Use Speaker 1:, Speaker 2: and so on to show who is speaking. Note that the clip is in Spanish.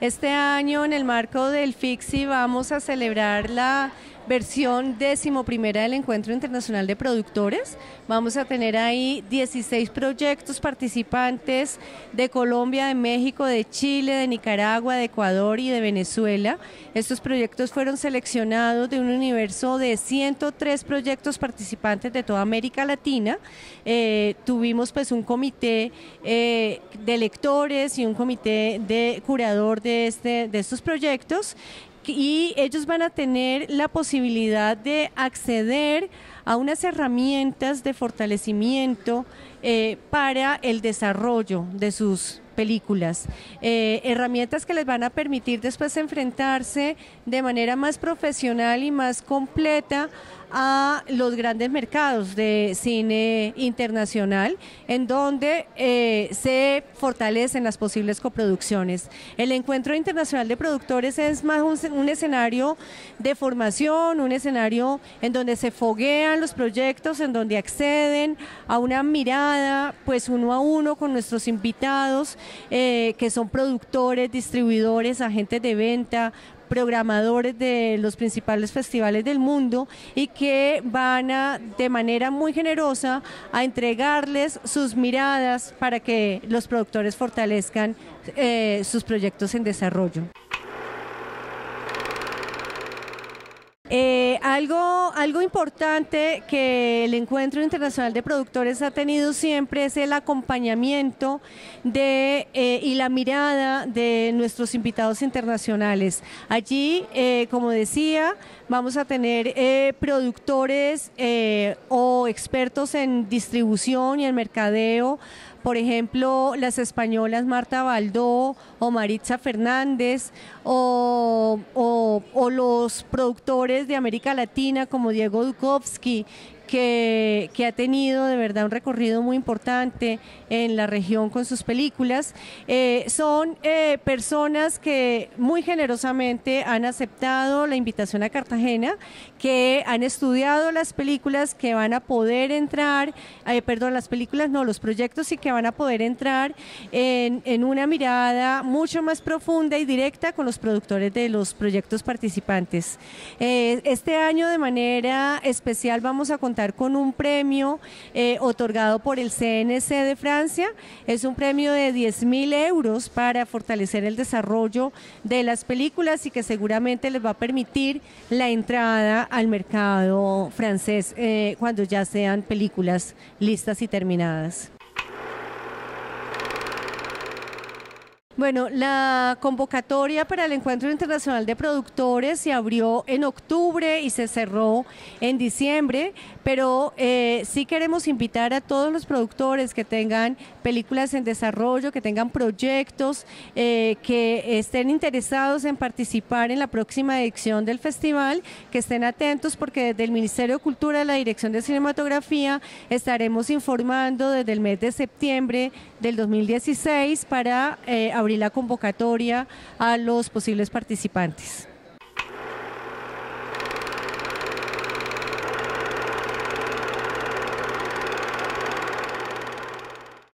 Speaker 1: Este año en el marco del FIXI vamos a celebrar la versión décimo primera del Encuentro Internacional de Productores. Vamos a tener ahí 16 proyectos participantes de Colombia, de México, de Chile, de Nicaragua, de Ecuador y de Venezuela. Estos proyectos fueron seleccionados de un universo de 103 proyectos participantes de toda América Latina. Eh, tuvimos pues un comité eh, de lectores y un comité de curador de, este, de estos proyectos y ellos van a tener la posibilidad de acceder a unas herramientas de fortalecimiento eh, para el desarrollo de sus películas, eh, herramientas que les van a permitir después enfrentarse de manera más profesional y más completa a los grandes mercados de cine internacional, en donde eh, se fortalecen las posibles coproducciones. El Encuentro Internacional de Productores es más un, escenario de formación, un escenario en donde se foguean los proyectos, en donde acceden a una mirada, pues uno a uno con nuestros invitados, eh, que son productores, distribuidores, agentes de venta, programadores de los principales festivales del mundo y que van a, de manera muy generosa, a entregarles sus miradas para que los productores fortalezcan eh, sus proyectos en desarrollo. Eh, algo, algo importante que el Encuentro Internacional de Productores ha tenido siempre es el acompañamiento de, eh, y la mirada de nuestros invitados internacionales. Allí, eh, como decía, vamos a tener productores o expertos en distribución y en mercadeo por ejemplo, las españolas Marta Baldó o Maritza Fernández, o, los productores de América Latina como Diego Dukovsky, que, ha tenido de verdad un recorrido muy importante en la región con sus películas. Eh, son eh, personas que muy generosamente han aceptado la invitación a Cartagena, que han estudiado las películas que van a poder entrar, eh, perdón, las películas no, los proyectos y que van a poder entrar en, en una mirada mucho más profunda y directa con los productores de los proyectos participantes. este año de manera especial vamos a contar con un premio eh, otorgado por el CNC de Francia. Es un premio de 10 mil euros para fortalecer el desarrollo de las películas y que seguramente les va a permitir la entrada al mercado francés eh, cuando ya sean películas listas y terminadas. Bueno, la convocatoria para el Encuentro Internacional de Productores se abrió en octubre y se cerró en diciembre, pero eh, sí queremos invitar a todos los productores que tengan películas en desarrollo, que tengan proyectos, eh, que estén interesados en participar en la próxima edición del festival, que estén atentos porque desde el Ministerio de Cultura, la Dirección de Cinematografía, estaremos informando desde el mes de septiembre del 2016 para eh, abrir la convocatoria a los posibles participantes.